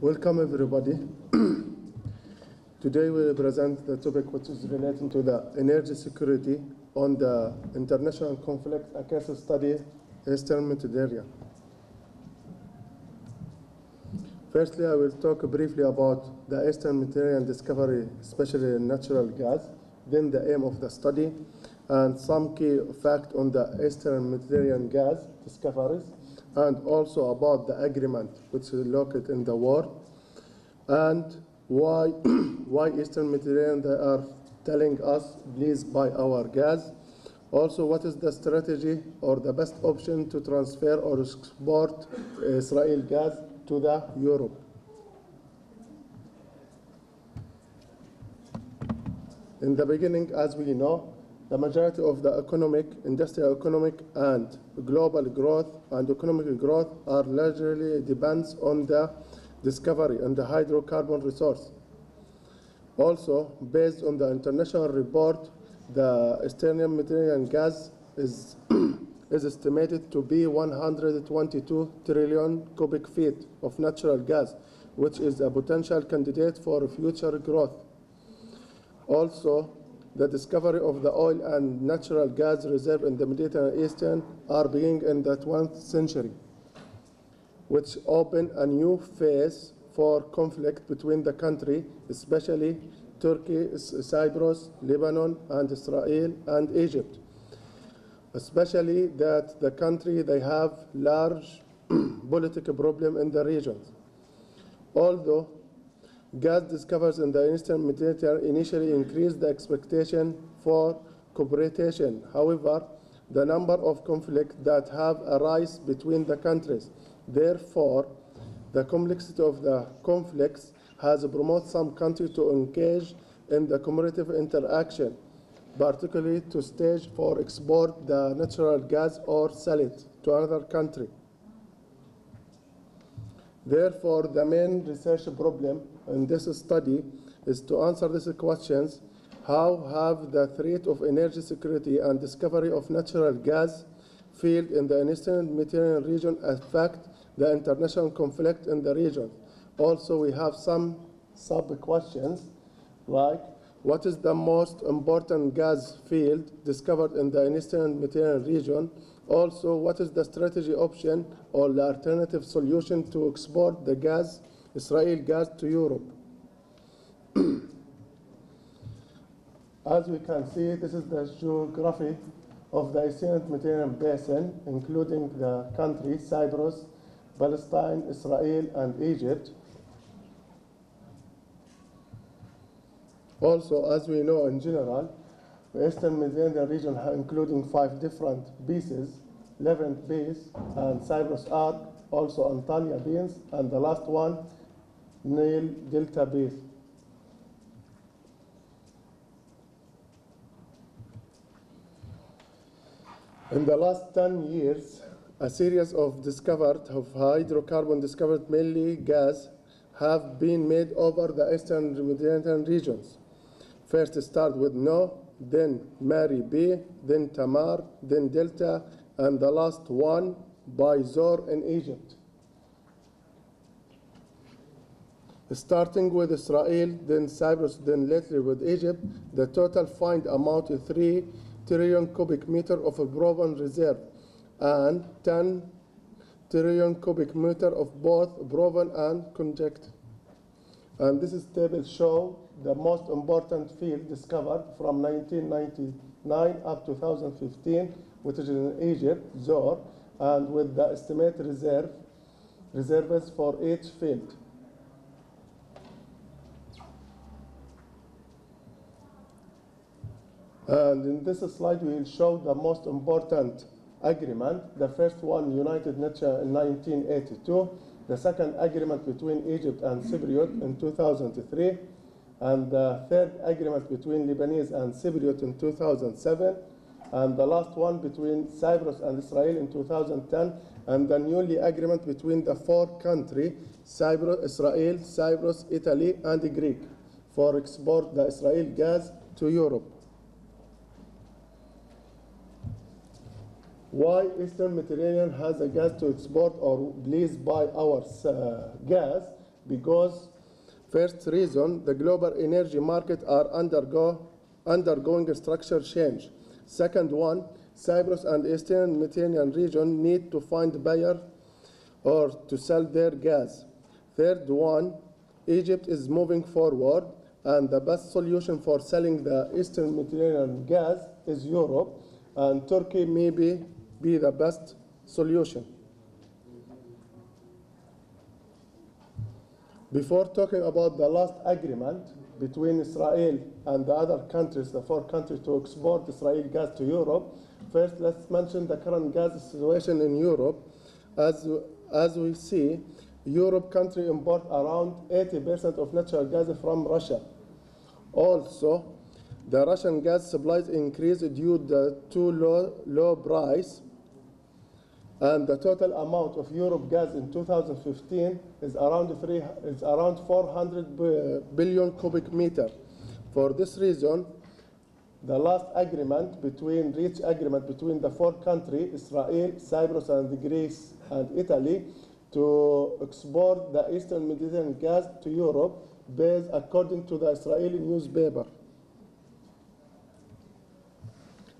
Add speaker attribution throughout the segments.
Speaker 1: Welcome everybody. Today we will present the topic which is relating to the energy security on the international conflict, a case study, Eastern Mediterranean. Firstly, I will talk briefly about the Eastern Mediterranean discovery, especially natural gas, then the aim of the study, and some key fact on the Eastern Mediterranean gas discoveries, and also about the agreement which is located in the world, and why, why Eastern Mediterranean they are telling us please buy our gas. Also, what is the strategy or the best option to transfer or export uh, Israel gas to the Europe? In the beginning, as we know, the majority of the economic, industrial economic, and global growth and economic growth are largely depends on the discovery and the hydrocarbon resource. Also, based on the international report, the Eastern Mediterranean gas is, is estimated to be 122 trillion cubic feet of natural gas, which is a potential candidate for future growth. Also, the discovery of the oil and natural gas reserve in the Mediterranean Eastern are being in the 20th century, which open a new phase for conflict between the country, especially Turkey, Cyprus, Lebanon, and Israel and Egypt. Especially that the country they have large political problem in the region. Although gas discoveries in the Eastern Mediterranean initially increased the expectation for cooperation. However, the number of conflicts that have arisen between the countries, therefore, the complexity of the conflicts has promoted some countries to engage in the cooperative interaction, particularly to stage for export the natural gas or sell it to another country. Therefore, the main research problem in this study is to answer these questions. How have the threat of energy security and discovery of natural gas field in the Eastern Mediterranean region affect the international conflict in the region? Also, we have some sub-questions like what is the most important gas field discovered in the Eastern Mediterranean region? Also, what is the strategy option or the alternative solution to export the gas, Israel gas to Europe? As we can see, this is the geography of the Eastern Mediterranean basin, including the countries Cyprus, Palestine, Israel, and Egypt. Also, as we know in general, the Eastern Mediterranean region, including five different bases, Levant base and Cyprus Arc, also Antalya base, and the last one, Nile Delta base. In the last 10 years, a series of discovered of hydrocarbon discovered mainly gas have been made over the eastern Mediterranean regions. First start with No, then Mari-B, then Tamar, then Delta, and the last one by Zohr in Egypt. Starting with Israel, then Cyprus, then lately with Egypt, the total find amount to 3 trillion cubic meter of proven reserve and 10 trillion cubic meter of both proven and conjectured. And this is table show the most important field discovered from 1999 up to 2015, which is in Egypt, Zohr, and with the estimated reserve reserves for each field. And in this slide, we will show the most important agreement. The first one, United Nations in 1982. The second agreement between Egypt and Cypriot in 2003. And the third agreement between Lebanese and Cypriot in 2007. And the last one between Cyprus and Israel in 2010. And the newly agreement between the four countries, Cyprus, Israel, Cyprus, Italy, and Greek, for export the Israel gas to Europe. Why Eastern Mediterranean has a gas to export or please buy our uh, gas. because first reason, the global energy market are undergo, undergoing a structure change. Second one, Cyprus and Eastern Mediterranean region need to find buyer or to sell their gas. Third one, Egypt is moving forward and the best solution for selling the Eastern Mediterranean gas is Europe and Turkey maybe be the best solution. Before talking about the last agreement between Israel and the other countries, the four countries to export Israel gas to Europe, first let's mention the current gas situation in Europe. As, as we see, Europe country import around 80% of natural gas from Russia. Also, the Russian gas supplies increased due to low, low price and the total amount of Europe gas in 2015 is around, three, is around 400 billion cubic meter. For this reason, the last agreement between, reach agreement between the four countries, Israel, Cyprus, and Greece, and Italy, to export the Eastern Mediterranean gas to Europe based according to the Israeli newspaper.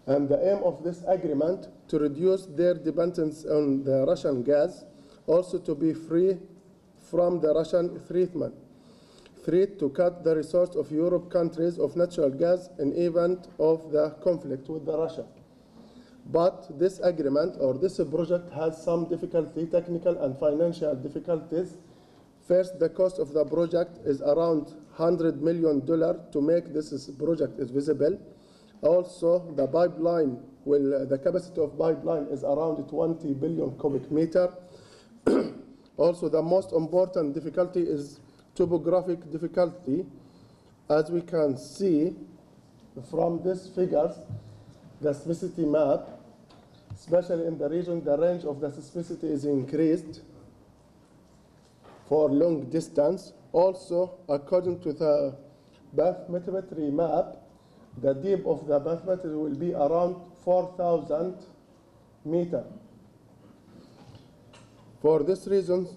Speaker 1: And the aim of this agreement to reduce their dependence on the Russian gas, also to be free from the Russian treatment. Three, to cut the resource of Europe countries of natural gas in event of the conflict with the Russia. But this agreement or this project has some difficulty, technical and financial difficulties. First, the cost of the project is around 100 million dollar to make this project is visible. Also, the pipeline will, uh, the capacity of pipeline is around 20 billion cubic meter. also, the most important difficulty is topographic difficulty. As we can see from these figures, the seismicity map, especially in the region, the range of the seismicity is increased for long distance. Also, according to the bathymetry map, the deep of the bathymetry will be around 4,000 meter. For this reason,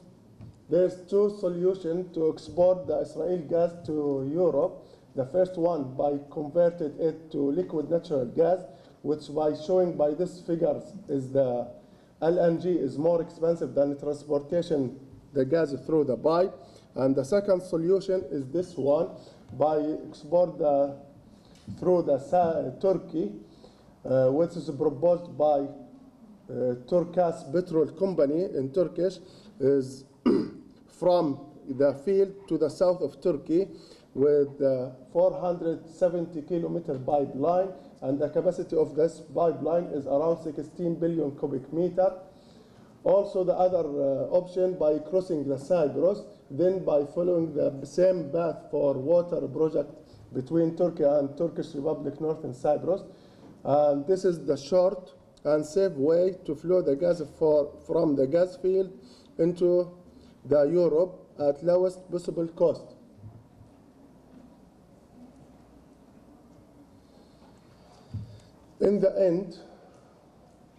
Speaker 1: there's two solutions to export the Israel gas to Europe. The first one by converted it to liquid natural gas, which by showing by these figures is the LNG is more expensive than transportation the gas through the pipe. And the second solution is this one by export the through the Turkey, uh, which is proposed by uh, Turcas Petrol Company in Turkish, is from the field to the south of Turkey with uh, 470 kilometer pipeline, and the capacity of this pipeline is around 16 billion cubic meter. Also, the other uh, option by crossing the Cyprus, then by following the same path for water project between Turkey and Turkish Republic North and Cyprus. And this is the short and safe way to flow the gas for, from the gas field into the Europe at lowest possible cost. In the end,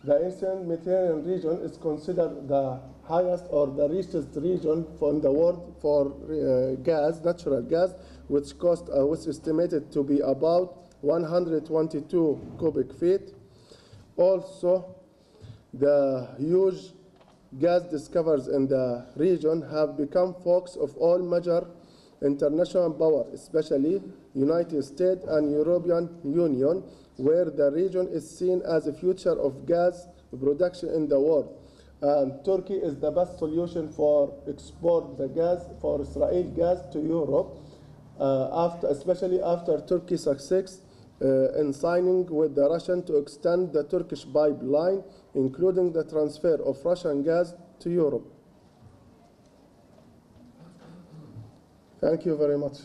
Speaker 1: the Eastern Mediterranean region is considered the highest or the richest region in the world for uh, gas, natural gas, which cost uh, was estimated to be about 122 cubic feet. Also, the huge gas discoveries in the region have become focus of all major international power, especially United States and European Union, where the region is seen as a future of gas production in the world. And Turkey is the best solution for export the gas, for Israel gas to Europe, after, especially after Turkey's success uh, in signing with the Russian to extend the Turkish pipeline, including the transfer of Russian gas to Europe. Thank you very much.